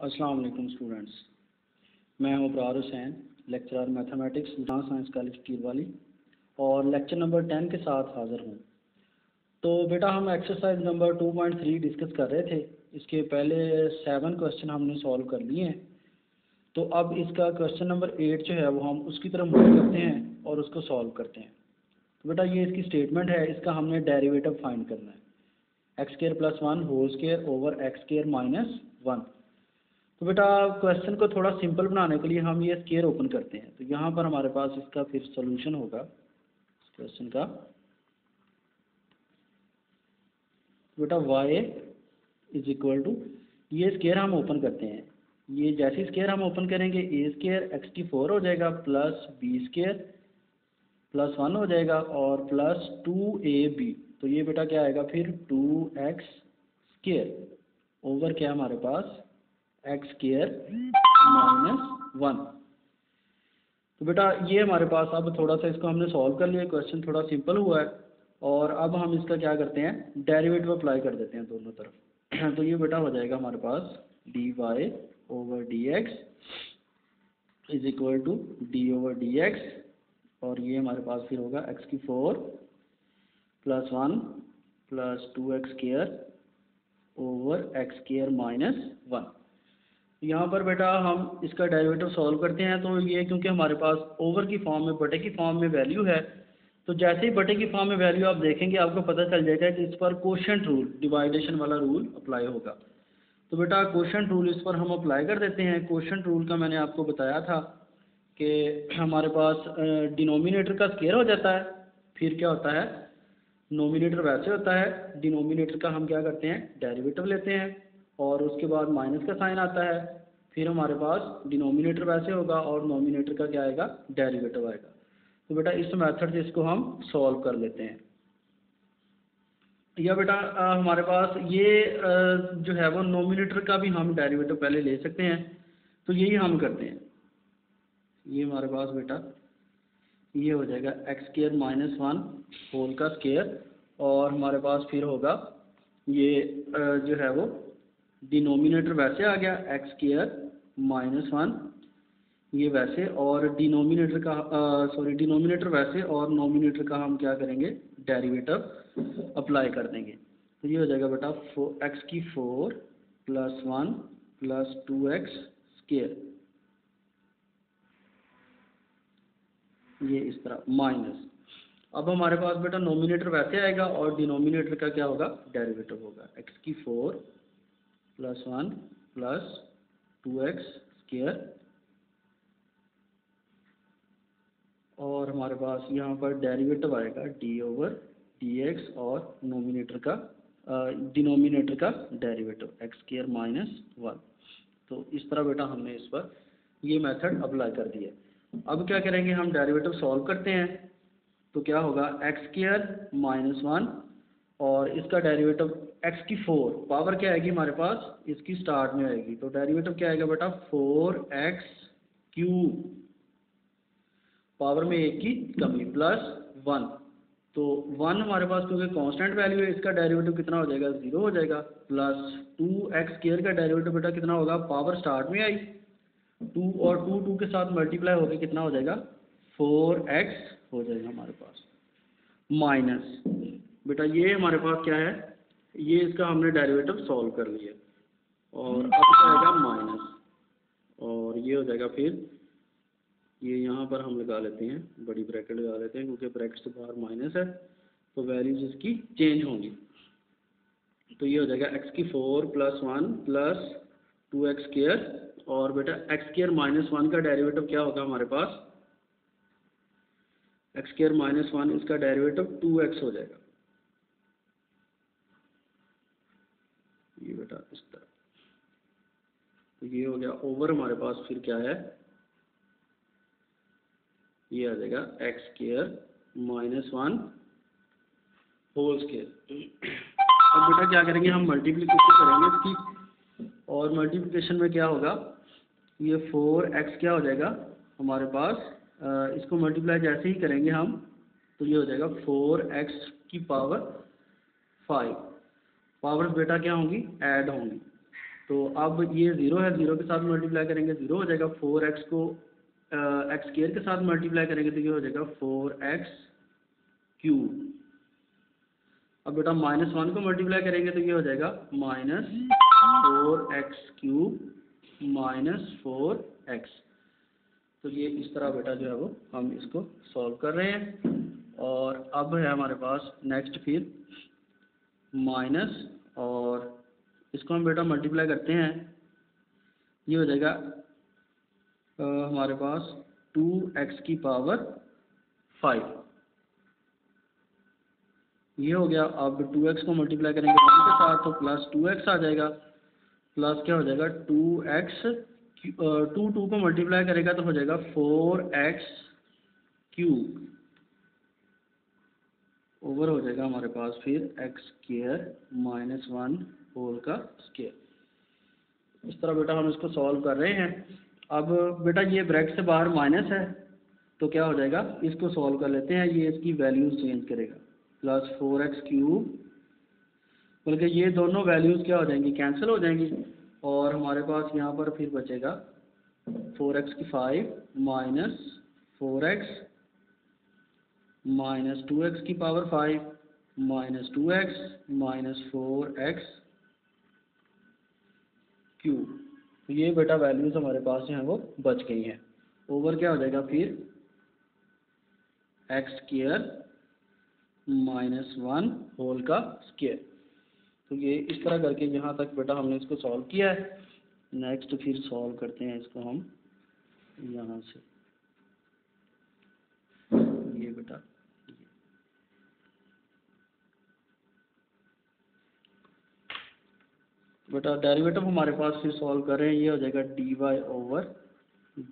अस्सलाम वालेकुम स्टूडेंट्स। मैं हूँ अबरार हुसैन लेक्चरर मैथमेटिक्स जहाँ साइंस कॉलेज टीर वाली और लेक्चर नंबर टेन के साथ हाज़िर हूँ। तो बेटा हम exercise number two point three discuss कर रहे थे। इसके पहले सेवन क्वेश्चन हमने सॉल्व कर लिए हैं। तो अब इसका क्वेश्चन नंबर एट जो है, वो हम उसकी तरफ़ मूव करते हैं और उसको सॉल्व करते हैं। तो बेटा ये इसकी स्टेटमेंट है, इसका हमने डेरिवेटिव फाइंड करना है। X square plus one whole square over x square minus one तो बेटा क्वेश्चन को थोड़ा सिंपल बनाने के लिए हम ये स्केयर ओपन करते हैं। तो यहाँ पर हमारे पास इसका फिर सोल्यूशन होगा, इस क्वेश्चन का। बेटा वाई इज़ इक्वल टू ये स्केयर हम ओपन करते हैं। ये जैसे स्केयर हम ओपन करेंगे a square x t four हो जाएगा plus b square plus one हो जाएगा, और प्लस टू ए बी तो ये बेटा क्या आएगा फिर? टू एक्स स्केयर ओवर क्या हमारे पास? एक्स केयर माइनस वन तो बेटा, ये हमारे पास अब थोड़ा सा इसको हमने सॉल्व कर लिया क्वेश्चन थोड़ा सिंपल हुआ है। और अब हम इसका क्या करते हैं? डेरिवेटिव अप्लाई कर देते हैं दोनों तरफ़। तो ये बेटा हो जाएगा हमारे पास d y over d x is equal to d over d x और ये हमारे पास फिर होगा एक्स की four plus one plus two x square over x square minus one यहाँ पर बेटा हम इसका डेरिवेटिव सॉल्व करते हैं तो ये क्योंकि हमारे पास ओवर की फॉर्म में, बटे की फॉर्म में वैल्यू है तो जैसे ही बटे की फॉर्म में वैल्यू आप देखेंगे, आपको पता चल जाएगा कि इस पर क्वेश्चन रूल डिवाइडेशन वाला रूल अप्लाई होगा। तो बेटा क्वेश्चन रूल इस पर हम अप्लाई कर देते हैं। क्वेश्चन रूल का मैंने आपको बताया था कि हमारे पास डिनोमिनेटर का स्केयर हो जाता है, फिर क्या होता है? नोमिनेटर वैसे होता है डिनोमिनेटर का हम क्या करते हैं? डेरिवेटिव लेते हैं। और उसके बाद माइनस का साइन आता है। फिर हमारे पास डिनोमिनेटर वैसे होगा और नोमिनेटर का क्या आएगा? डेरिवेटिव आएगा। तो बेटा इस मेथड से इसको हम सॉल्व कर लेते हैं। या बेटा हमारे पास ये जो है वो नोमिनेटर का भी हम डेरिवेटिव पहले ले सकते हैं। तो यही हम करते हैं। ये हमारे पास बेटा, ये हो जाएगा x square minus one whole का स्केयर और हमारे पास फिर होगा ये जो है वो डिनोमिनेटर वैसे आ गया एक्स केयर माइनस वन ये वैसे और डिनोमिनेटर का सॉरी डिनोमिनेटर वैसे और नोमिनेटर का हम क्या करेंगे? डेरिवेटिव अप्लाई कर देंगे। तो ये हो जाएगा बेटा एक्स की four plus one plus two x square ये इस तरह माइनस अब हमारे पास बेटा नोमिनेटर वैसे आएगा और डिनोमिनेटर का क्या होगा? डेरिवेटिव होगा। एक्स की four plus one plus two x square और हमारे पास यहाँ पर डेरिवेटिव आएगा डी ओवर डी एक्स और नोमिनेटर का डिनोमिनेटर का derivative x square minus one तो इस तरह बेटा हमने इस पर ये मेथड अप्लाई कर दिया। अब क्या करेंगे हम डेरिवेटिव सॉल्व करते हैं। तो क्या होगा? एक्स स्केयर माइनस वन और इसका डेरिवेटिव एक्स की फोर पावर क्या आएगी हमारे पास? इसकी स्टार्ट में आएगी। तो डेरिवेटिव क्या आएगा बेटा? फोर एक्स क्यू पावर में एक की कमी प्लस वन तो वन हमारे पास क्योंकि कांस्टेंट वैल्यू है, इसका डेरिवेटिव कितना हो जाएगा? ज़ीरो हो जाएगा। प्लस टू एक्स केयर का डेरिवेटिव बेटा कितना होगा? पावर स्टार्ट में आई। टू और टू टू के साथ मल्टीप्लाई होकर कितना हो जाएगा? फोर एक्स हो जाएगा हमारे पास। माइनस बेटा, ये हमारे पास क्या है? ये इसका हमने डेरिवेटिव सॉल्व कर लिया। और अब आएगा माइनस और ये हो जाएगा फिर, ये यहाँ पर हम लगा लेते हैं, बड़ी ब्रैकेट लगा लेते हैं, क्योंकि ब्रैकेट से बाहर माइनस है तो वैल्यूज़ इसकी चेंज होंगी। तो ये हो जाएगा एक्स की four plus one plus two x square और बेटा एक्स केयर माइनस वन का डेरिवेटिव क्या होगा हमारे पास? एक्स केयर माइनस वन इसका डेरिवेटिव टू एक्स हो जाएगा ये बेटा इस तरह तो ये गया ओवर हमारे पास फिर क्या है? ये आ जाएगा x square minus one whole square अब बेटा क्या करेंगे? हम मल्टीप्लीकेशन करेंगे इसकी। और मल्टीप्लीकेशन में क्या होगा? ये फोर एक्स क्या हो जाएगा? हमारे पास इसको मल्टीप्लाई जैसे ही करेंगे हम तो ये हो जाएगा फोर एक्स की पावर फाइव पावर्स बेटा क्या होंगी? ऐड होंगी। तो अब ये ज़ीरो है ज़ीरो के साथ मल्टीप्लाई करेंगे ज़ीरो हो जाएगा फोर एक्स को एक्स स्केयर के साथ मल्टीप्लाई करेंगे तो ये हो जाएगा फोर एक्स क्यू अब बेटा माइनस वन को मल्टीप्लाई करेंगे तो ये हो जाएगा minus four x cube minus four x तो ये इस तरह बेटा जो है वो हम इसको सॉल्व कर रहे हैं। और अब है हमारे पास नेक्स्ट फिर माइनस और इसको हम बेटा मल्टीप्लाई करते हैं। ये हो जाएगा हमारे पास टू एक्स की पावर फाइव ये हो गया, अब टू एक्स को मल्टीप्लाई करेंगे के साथ तो प्लस टू एक्स आ जाएगा। प्लस क्या हो जाएगा टू एक्स टू टू को मल्टीप्लाई करेगा तो हो जाएगा फोर एक्स क्यूब ओवर हो जाएगा हमारे पास फिर x square minus one whole का स्केयर इस तरह बेटा हम इसको सॉल्व कर रहे हैं। अब बेटा ये ब्रैकेट से बाहर माइनस है तो क्या हो जाएगा? इसको सॉल्व कर लेते हैं, ये इसकी वैल्यूज़ चेंज करेगा। प्लस फोर एक्स क्यूब बल्कि ये दोनों वैल्यूज़ क्या हो जाएँगी? कैंसिल हो जाएँगी। और हमारे पास यहाँ पर फिर बचेगा फोर एक्स की five minus four x minus two x की power five minus two x minus four x cube तो ये बेटा वैल्यूज़ हमारे पास जो हैं वो बच गई हैं। ओवर क्या हो जाएगा फिर? X square minus one whole का स्केयर तो ये इस तरह करके यहाँ तक बेटा हमने इसको सॉल्व किया है। नेक्स्ट फिर सॉल्व करते हैं इसको हम यहाँ से ये बेटा बेटा डेरिवेटिव हमारे पास फिर सॉल्व कर ये हो जाएगा d y over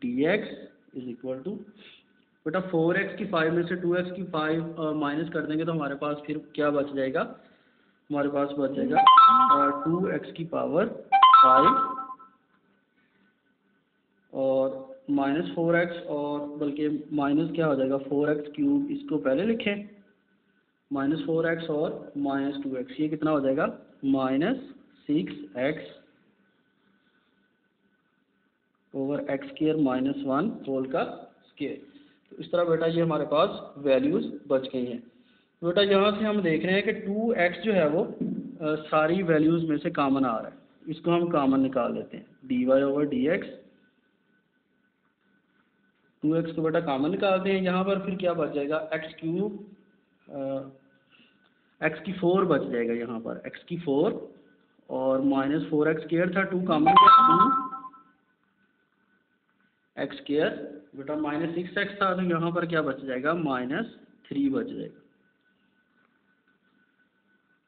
d x is equal to बेटा फोर एक्स की फाइव में से टू एक्स की फाइव माइनस कर देंगे तो हमारे पास फिर क्या बच जाएगा? हमारे पास बच जाएगा टू एक्स की पावर फाइव और माइनस फोर एक्स और बल्कि माइनस क्या हो जाएगा? फोर एक्स क्यूब इसको पहले लिखें। माइनस फोर एक्स और माइनस टू एक्स ये कितना हो जाएगा? Minus six x over x square minus one whole का स्केयर तो इस तरह बेटा ये हमारे पास वैल्यूज़ बच गई हैं। बेटा यहाँ से हम देख रहे हैं कि टू एक्स जो है वो आ, सारी वैल्यूज़ में से कॉमन आ रहा है। इसको हम कॉमन निकाल लेते हैं। D y over d x two x को बेटा कॉमन निकालते हैं यहाँ पर फिर क्या बच जाएगा? एक्स क्यूब एक्स की फोर बच जाएगा यहाँ पर। एक्स की फोर और माइनस फोर एक्स केयर था two common two x square बेटा माइनस सिक्स एक्स था तो यहाँ पर क्या बच जाएगा? माइनस थ्री बच जाएगा।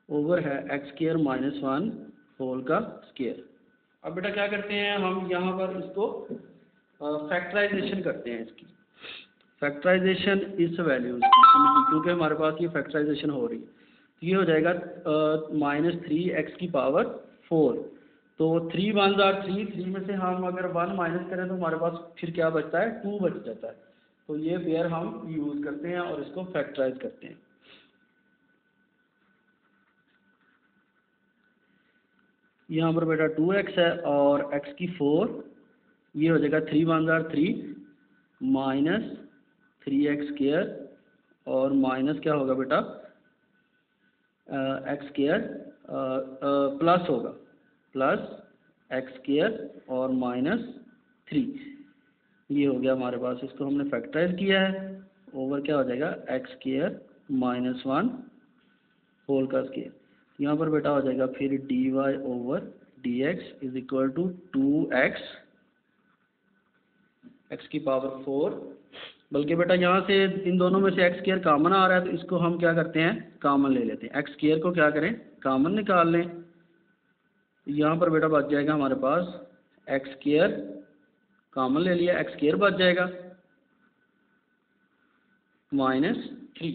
ओवर है x square minus one whole का स्केयर अब बेटा क्या करते हैं हम यहाँ पर इसको फैक्टराइजेशन करते हैं इसकी। फैक्टराइजेशन इस वैल्यूज़ क्योंकि हमारे पास ये फैक्टराइजेशन हो रही है। ये हो जाएगा माइनस थ्री एक्स की पावर फोर तो three one are three three में से हम अगर वन माइनस करें तो हमारे पास फिर क्या बचता है? टू बच जाता है। तो ये पेयर हम यूज़ करते हैं और इसको फैक्टराइज करते हैं। यहाँ पर बेटा टू एक्स है और एक्स की फोर ये हो जाएगा three one jar three minus three x square और माइनस क्या होगा बेटा? एक्स केयर प्लस होगा। प्लस एक्स केयर और माइनस थ्री ये हो गया हमारे पास। इसको हमने फैक्टराइज किया है। ओवर क्या हो जाएगा? X square minus one whole का स्केयर यहाँ पर बेटा हो जाएगा फिर d y over d x is equal to two x x की पावर फोर बल्कि बेटा यहाँ से इन दोनों में से एक्स केयर कामन आ रहा है तो इसको हम क्या करते हैं? कामन ले लेते हैं। एक्स केयर को क्या करें? कामन निकाल लें। यहाँ पर बेटा बच जाएगा हमारे पास एक्स केयर कामन ले लिया। एक्स केयर बच जाएगा। माइनस थ्री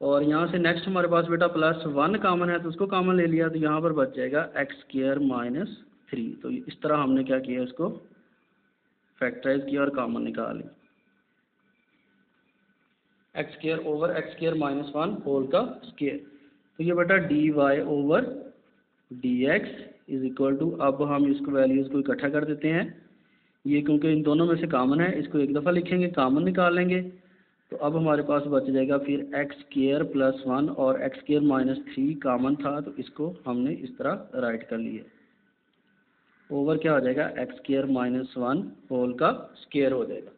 और यहाँ से नेक्स्ट हमारे पास बेटा प्लस वन कामन है तो उसको कामन ले लिया। तो यहाँ पर बच जाएगा एक्स स्केयर माइनस थ्री तो इस तरह हमने क्या किया, इसको फैक्टराइज किया और कामन निकाल लिया। X square over x square minus one whole का स्केयर तो ये बेटा d y over d x is equal to अब हम इसको वैल्यूज़ को इकट्ठा कर देते हैं। ये क्योंकि इन दोनों में से कामन है, इसको एक दफ़ा लिखेंगे कामन निकाल लेंगे। तो अब हमारे पास बच जाएगा फिर एक्स केयर प्लस वन और x square minus three common था तो इसको हमने इस तरह राइट कर लिया। ओवर क्या हो जाएगा? X square minus one whole का स्केयर हो जाएगा।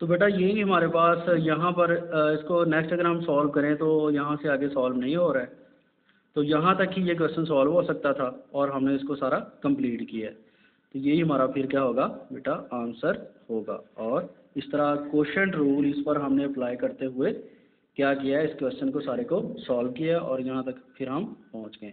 तो बेटा यही हमारे पास। यहाँ पर इसको नेक्स्ट अगर हम सॉल्व करें तो यहाँ से आगे सॉल्व नहीं हो रहा है। तो यहाँ तक ही ये क्वेश्चन सॉल्व हो सकता था और हमने इसको सारा कंप्लीट किया है। तो यही हमारा फिर क्या होगा बेटा? आंसर होगा। और इस तरह क्वेश्चन रूल इस पर हमने अप्लाई करते हुए क्या किया इस क्वेश्चन को सारे को सॉल्व किया और यहाँ तक फिर हम पहुँच गए।